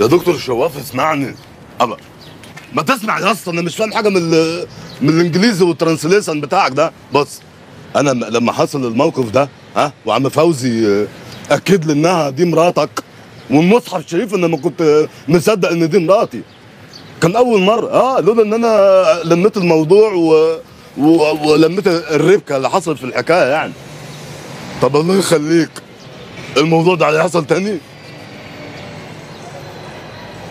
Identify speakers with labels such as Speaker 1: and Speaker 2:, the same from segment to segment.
Speaker 1: يا دكتور شواف اسمعني. الله ما تسمع يا اسطى أنا مش فاهم حاجة من من الإنجليزي والترانسليشن بتاعك ده. بص أنا لما حصل الموقف ده ها وعم فوزي آه، أكد لي إنها دي مراتك والمصحف الشريف أنا ما كنت آه، مصدق إن دي مراتي. كان أول مرة آه لولا إن أنا لميت الموضوع و... و... ولميت الربكة اللي حصلت في الحكاية يعني. طب الله يخليك الموضوع ده هيحصل تاني؟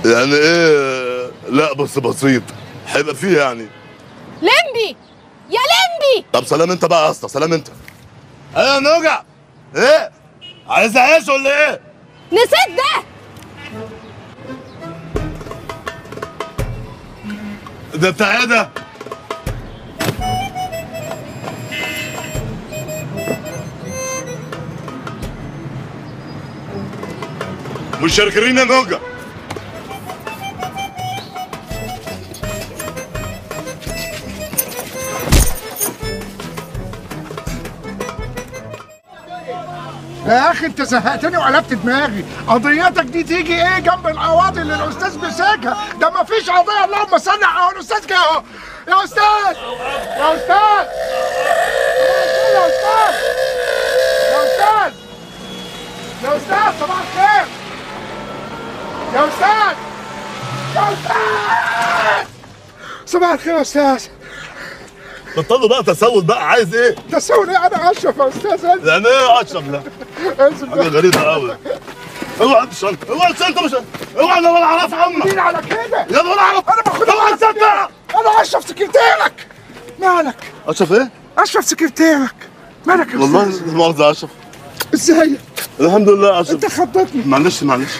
Speaker 1: يعني إيه لا بس بسيط. هيبقى فيه يعني.
Speaker 2: لمبي! يا لمبي!
Speaker 1: طب سلام انت بقى يا اسطى سلام انت. إيه يا نوجع إيه؟ عايز اعيش ولا إيه؟
Speaker 2: نسيت ده!
Speaker 1: ده بتاع إيه ده؟ مش شاركين يا نوجع
Speaker 3: يا أخي أنت زهقتني وقلبت دماغي. قضيتك دي تيجي إيه جنب القواضي اللي الأستاذ مسكها ده ما فيش قضية. اللهم صل على الأستاذ جه أهو. يا أستاذ يا أستاذ. يا أستاذ. يا أستاذ. يا أستاذ صباح الخير. يا أستاذ. يا أستاذ. صباح الخير يا أستاذ.
Speaker 1: بطلوا بقى تسول بقى عايز إيه؟
Speaker 3: تسوي إيه؟ أنا أشرف يا أستاذ انزل
Speaker 1: يعني إيه اشرب ده
Speaker 3: أنزل
Speaker 1: حاجة غريبة قوي اوعى تشنط اوعى تشنط مش اوعى أنا ولا اعرف عمك
Speaker 3: مين على كده؟
Speaker 1: يا ولا أعرف.
Speaker 3: أنا باخد
Speaker 1: اوعى تصدق
Speaker 3: أنا أشرف سكرتيرك. مالك؟
Speaker 1: أشرف إيه؟
Speaker 3: أشرف سكرتيرك. مالك يا
Speaker 1: والله
Speaker 3: أستاذ؟
Speaker 1: لا مؤاخذة أشرف.
Speaker 3: إزاي؟
Speaker 1: الحمد لله يا أشرف.
Speaker 3: أنت خضتني.
Speaker 1: معلش معلش.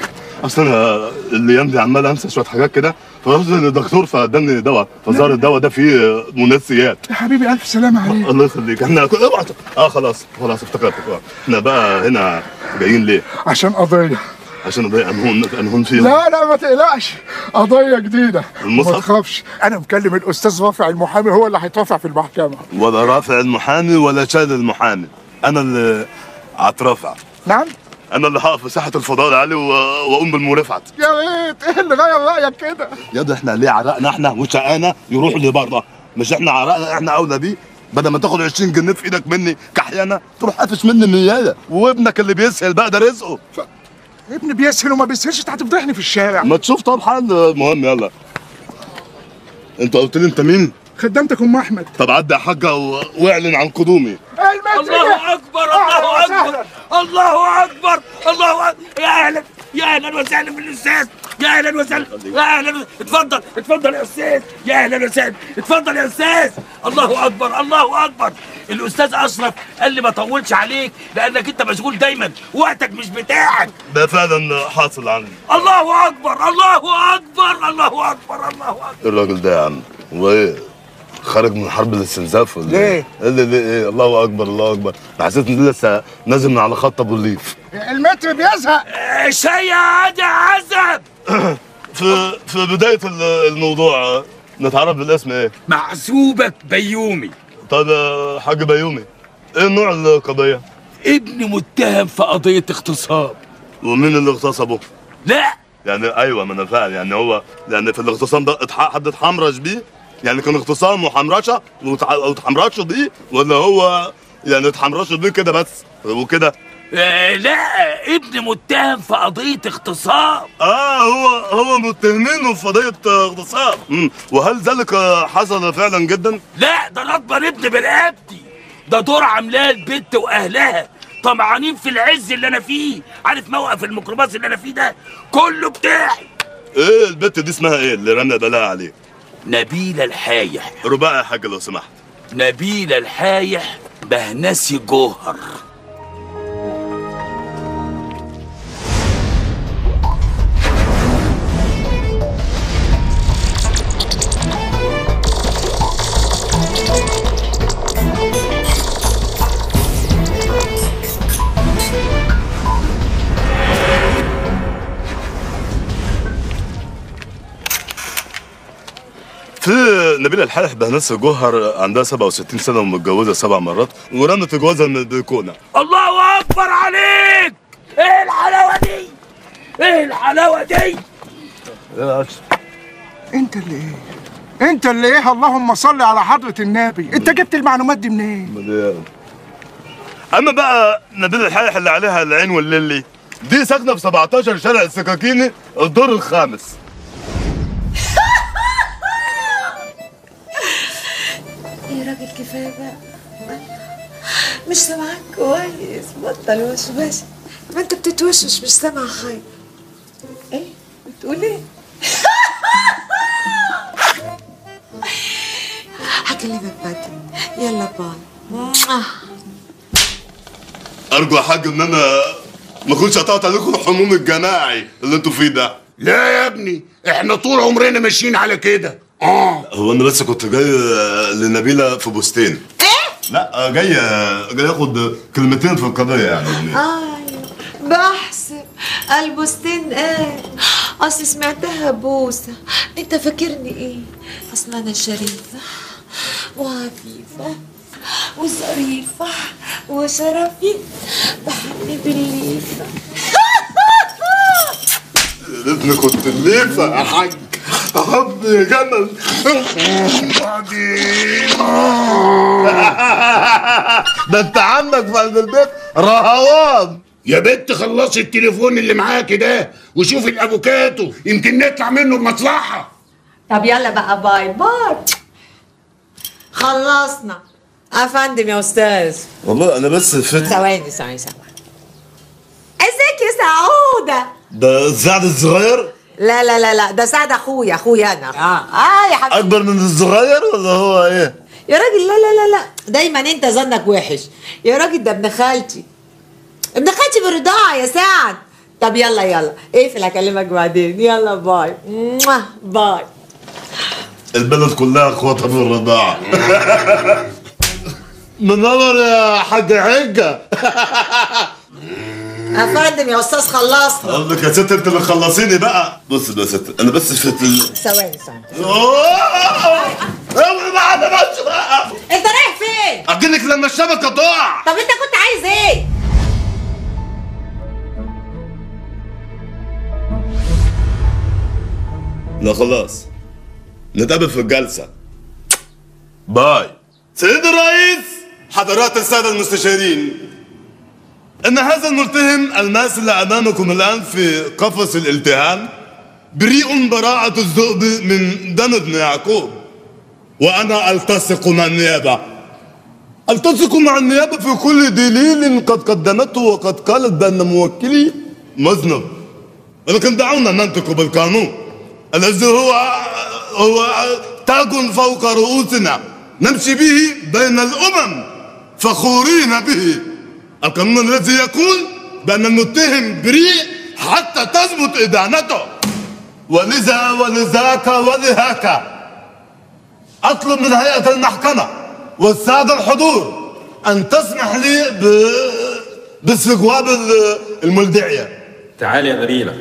Speaker 1: أصل أنا الأيام دي عمال انسى شوية حاجات كده فرحت للدكتور فاداني دواء فظهر الدواء ده فيه منسيات.
Speaker 3: يا حبيبي ألف سلامة عليك.
Speaker 1: الله يخليك. إحنا أوعى آه خلاص خلاص افتكرت آه. إحنا بقى هنا جايين ليه؟
Speaker 3: عشان قضية.
Speaker 1: عشان نضيع انهون أنهون فيها
Speaker 3: لا لا ما تقلقش. قضية
Speaker 1: جديدة؟
Speaker 3: ما تخافش. أنا مكلم الأستاذ رافع المحامي هو اللي هيترافع في المحكمة.
Speaker 1: ولا رافع المحامي ولا شايل المحامي. أنا اللي هترافع
Speaker 3: نعم؟
Speaker 1: أنا اللي هقف في ساحه الفضاء العالي و- وأقوم بالمرافعة.
Speaker 3: يا ريت إيه اللي غير رأيك كده؟
Speaker 1: يا ده إحنا ليه عرقنا إحنا وشقانا يروح لبره. مش إحنا عرقنا إحنا أولى بيه. بدل ما تاخد 20 جنيه في إيدك مني كحيانه تروح قافش مني مياية. وابنك اللي بيسهل بقى ده رزقه.
Speaker 3: ابني بيسهل وما بيسهلش أنت هتفضحني في الشارع.
Speaker 1: ما تشوف طب حل. المهم يلا. أنت قلت لي أنت مين؟
Speaker 3: خدمتك أم أحمد.
Speaker 1: طب عدي يا حاجة. واعلن عن قدومي.
Speaker 4: الله أكبر الله أكبر الله أكبر الله أكبر. يا أهلا يا أهلا وسهلا بالاستاذ يا أهلا وسهلا يا أهلا اتفضل اتفضل يا أستاذ. يا أهلا وسهلا اتفضل يا أستاذ. الله أكبر الله أكبر. الأستاذ أشرف قال لي ما اطولش عليك لأنك أنت مشغول دايما. وقتك مش بتاعك.
Speaker 1: ده فعلا حاصل عندي
Speaker 4: الله أكبر الله أكبر الله أكبر الله أكبر.
Speaker 1: إيه الراجل ده يا عم؟ هو إيه؟ خارج من حرب الاستنزاف ولا
Speaker 3: ليه؟
Speaker 1: إيه؟ اللي ليه إيه الله أكبر الله أكبر أنا حسيت اني لسه نازل من على خط أبو الليف
Speaker 3: المتر بيزهق
Speaker 4: شيء عادي عزب
Speaker 1: في في بداية ال- الموضوع نتعرف بالاسم إيه؟
Speaker 4: محسوبك بيومي
Speaker 1: طب يا حاج بيومي إيه نوع القضية؟
Speaker 4: ابن متهم في قضية اغتصاب
Speaker 1: ومين اللي اغتصبه؟
Speaker 4: لا
Speaker 1: يعني أيوه ما أنا فاهم يعني هو يعني في الاغتصام ده حد اتحمرش بيه؟ يعني كان اغتصام وحمرشه وتح- أو اتحمرشوا بيه ولا هو يعني اتحمرشوا بيه كده بس وكده؟
Speaker 4: آه لا ابن متهم في قضية اغتصاب
Speaker 1: آه هو هو متهمينه في قضية اغتصاب. وهل ذلك حصل فعلا جدا؟
Speaker 4: لا ده أنا اكبر ابن برقبتي ده دور عاملاه البت وأهلها طمعانين في العز اللي أنا فيه عارف موقف الميكروباص اللي أنا فيه ده كله بتاعي
Speaker 1: إيه البت دي اسمها إيه اللي رمنا بلاها عليه؟
Speaker 4: نبيلة الحايح.
Speaker 1: رباعي يا حاج لو سمحت.
Speaker 4: نبيلة الحايح بهنسي جوهر.
Speaker 1: في نبيلة الحالح بهنسة جوهر عندها 67 سنة ومتجوزة سبع مرات ورمت جوازها من البلكونة
Speaker 4: الله أكبر عليك! إيه الحلاوة دي؟ إيه الحلاوة دي؟
Speaker 1: يا أشرف
Speaker 3: أنت اللي إيه؟ أنت اللي إيه؟ اللهم صل على حضرة النبي. أنت جبت المعلومات دي منين؟
Speaker 1: أما بقى نبيل الحايح اللي عليها العين والليلي دي ساكنة في 17 شارع السكاكيني الدور الخامس.
Speaker 5: كفاية بقى. مش سامعك كويس. بطل وشوش ما انت بتتوشش مش سامع حاجة. إيه؟ بتقول إيه؟ هكلمك بعدين يلا باي.
Speaker 1: أرجو يا حاج إن أنا ما كنتش قطعت عليكم الحموم الجماعي اللي أنتوا فيه ده.
Speaker 6: لا يا ابني إحنا طول عمرنا ماشيين على كده. آه.
Speaker 1: هو أنا بس كنت جاي لنبيلة في بوستين
Speaker 5: إيه؟
Speaker 1: لا جاي جاي اخد كلمتين في القضية يعني.
Speaker 5: أيوه. بحسب البستين إيه أصل سمعتها بوسة. أنت فاكرني إيه؟ اصل أنا شريفه وعفيفه وظريفة وشرفي. بحب الليفة.
Speaker 1: يا ريتني كنت الليفة يا حاج. جمل ده انت عمك في قلب البيت رهوان.
Speaker 6: يا بنت خلصي التليفون اللي معاكي ده وشوفي الأفوكاتو يمكن نطلع منه بمصلحة.
Speaker 5: طب يلا بقى bye bye. خلصنا. أفندم يا أستاذ.
Speaker 1: والله أنا بس فت
Speaker 5: ثواني ثواني ثواني. إزيك يا سعودة؟
Speaker 1: ده سعد الصغير.
Speaker 5: لا لا لا لا ده سعد اخويا اخويا أنا. آه. آه يا حبيبي.
Speaker 1: أكبر من الصغير ولا هو إيه؟
Speaker 5: يا راجل لا لا لا لا. دايما أنت ظنك وحش. يا راجل ده ابن خالتي. ابن خالتي بالرضاعه يا سعد. طب يلا يلا. اقفل هكلمك بعدين. يلا bye. bye.
Speaker 1: البلد كلها أخواتها في الرضاعه منور يا حاج حجه
Speaker 5: افندم يا أستاذ خلصنا
Speaker 1: قصدك يا ست انت اللي خلصيني بقى؟ بص بقى يا ست أنا بس في ال...
Speaker 5: ثواني ثواني.
Speaker 1: اوعي بقى أنا ماشي بقى.
Speaker 5: أنت رايح فين؟
Speaker 1: أجيلك لما الشبكة تقع.
Speaker 5: طب أنت كنت عايز إيه؟
Speaker 1: لا خلاص. نتقابل في الجلسة. bye. سيد الرئيس حضرات السادة المستشارين. إن هذا الملتهم الماسل أمامكم الآن في قفص الالتهام بريء براعة الذئب من دم ابن يعقوب. وأنا ألتصق مع النيابة. ألتصق مع النيابة في كل دليل قد قدمته وقد قالت بأن موكلي مذنب. ولكن دعونا ننطق بالقانون. الذي هو هو تاج فوق رؤوسنا. نمشي به بين الأمم. فخورين به. القانون الذي يقول بأن المتهم بريء حتى تثبت إدانته. ولذا ولذاك ولهاك أطلب من هيئة المحكمة والسادة الحضور أن تسمح لي باستجواب ال- الملدعية.
Speaker 7: تعالي يا نبيلة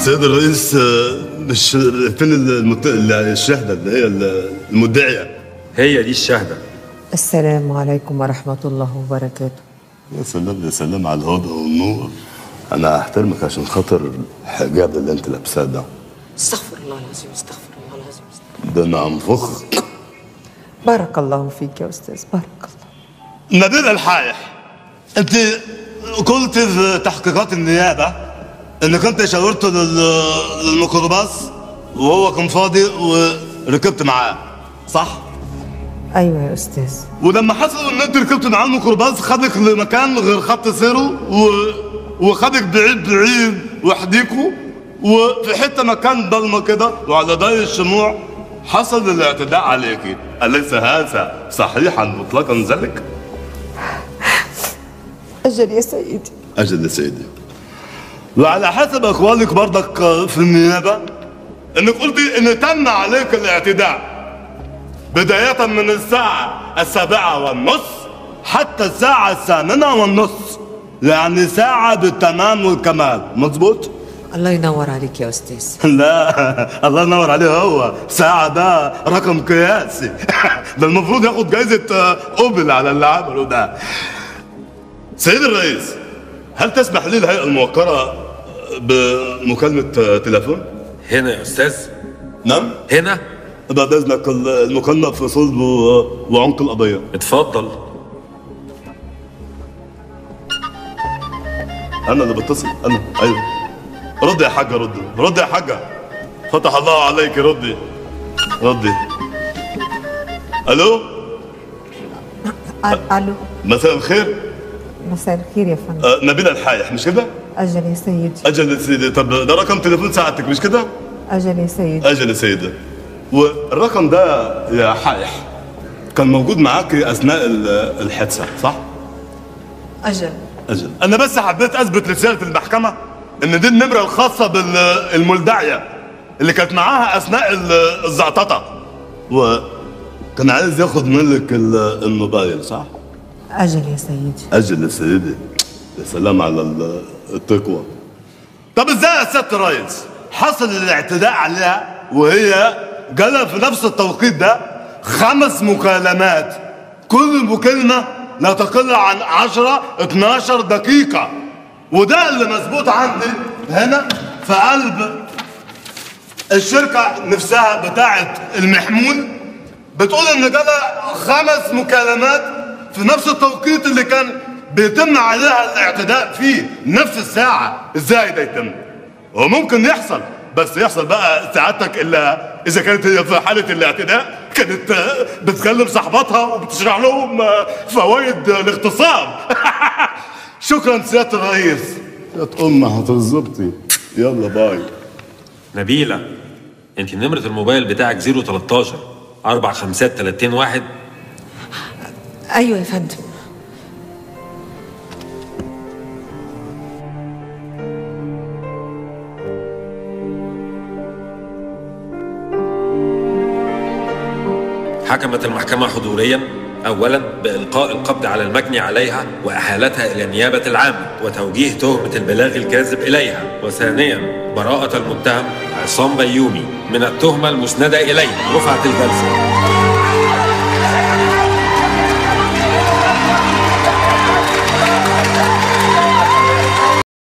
Speaker 1: سيد الرئيس آه، مش فين المت... الشهدة اللي هي المدعية.
Speaker 7: هي دي الشهدة
Speaker 5: السلام عليكم ورحمة الله وبركاته.
Speaker 1: يا سلام يا سلام على الهدى والنور. أنا أحترمك عشان خاطر الحجاب اللي أنت لابساه ده.
Speaker 5: استغفر الله العظيم استغفر الله العظيم. استغفر.
Speaker 1: ده أنا أنفخك.
Speaker 5: بارك الله فيك يا أستاذ بارك الله.
Speaker 1: نبيل الحايح أنت قلت في تحقيقات النيابة انك انت شاورت لل... للميكروباص وهو كان فاضي وركبت معاه صح؟
Speaker 5: أيوة يا أستاذ
Speaker 1: ولما حصل إن أنت ركبت معاه الميكروباص خدك لمكان غير خط سيره و... وخدك بعيد بعيد وحديكوا وفي حتة مكان ضلمة كده وعلى ضي الشموع حصل الاعتداء عليك أليس هذا صحيحا مطلقا ذلك؟
Speaker 5: أجل يا سيدي
Speaker 1: أجل يا سيدي وعلى حسب اقوالك برضك في النيابة إنك قلتي إن تم عليك الاعتداء بداية من الساعة السابعة والنصف حتى الساعة الثامنة والنصف يعني ساعة بالتمام والكمال. مظبوط؟
Speaker 5: الله ينور عليك يا أستاذ.
Speaker 1: لا الله ينور عليه هو. ساعة ده رقم قياسي. ده المفروض ياخد جايزة آه، أوبل على اللي عمله ده. سيد الرئيس هل تسمح لي الهيئة الموقرة بمكالمة تليفون؟
Speaker 7: هنا يا أستاذ.
Speaker 1: نعم؟
Speaker 7: هنا؟
Speaker 1: بعد إذنك المكالمة في صلب وعمق القضية.
Speaker 7: اتفضل.
Speaker 1: أنا اللي بتصل؟ أنا. أيوه. ردي يا حاجة ردي ردي يا حاجة. فتح الله عليك ردي ردي ألو؟
Speaker 8: ألو.
Speaker 1: مساء الخير.
Speaker 8: مساء الخير يا فندم
Speaker 1: آه، نبيل الحايح مش كده؟
Speaker 8: أجل يا سيدي
Speaker 1: أجل يا سيدي طب ده رقم تليفون ساعتك مش كده؟
Speaker 8: أجل يا سيدي
Speaker 1: أجل يا سيدي والرقم ده يا حايح كان موجود معاك أثناء ال- الحادثة صح؟
Speaker 8: أجل
Speaker 1: أجل أنا بس حبيت أثبت لسياده المحكمة إن دي النمرة الخاصة بالملدعيه اللي كانت معاها أثناء ال- الزعططة وكان عايز ياخد منك ال- الموبايل صح؟
Speaker 8: أجل يا سيدي.
Speaker 1: أجل يا سيدي. يا سلام على ال- التقوى. طب إزاي يا سياده الريس حصل الاعتداء عليها وهي جالها في نفس التوقيت ده خمس مكالمات. كل مكالمة لا تقل عن 10 12 دقيقة. وده اللي مظبوط عندي هنا في قلب الشركة نفسها بتاعه المحمول. بتقول إن جالها خمس مكالمات في نفس التوقيت اللي كان بيتم عليها الاعتداء فيه نفس الساعة. إزاي ده يتم؟ هو ممكن يحصل بس يحصل بقى سعادتك إلا إذا كانت هي في حالة الاعتداء كانت بتكلم صاحباتها وبتشرح لهم آه، فوائد الاغتصاب. شكرا سيادة الرئيس. يا ام هتظبطي يلا باي.
Speaker 7: نبيلة أنت نمرة الموبايل بتاعك 013 4 5 30 واحد.
Speaker 8: أيوه يا فندم.
Speaker 7: حكمت المحكمة حضوريا أولا بإلقاء القبض على المجني عليها وإحالتها إلى النيابة العامة وتوجيه تهمة البلاغ الكاذب إليها. وثانيا براءة المتهم عصام بيومي من التهمة المسندة إليه رفعت الجلسة.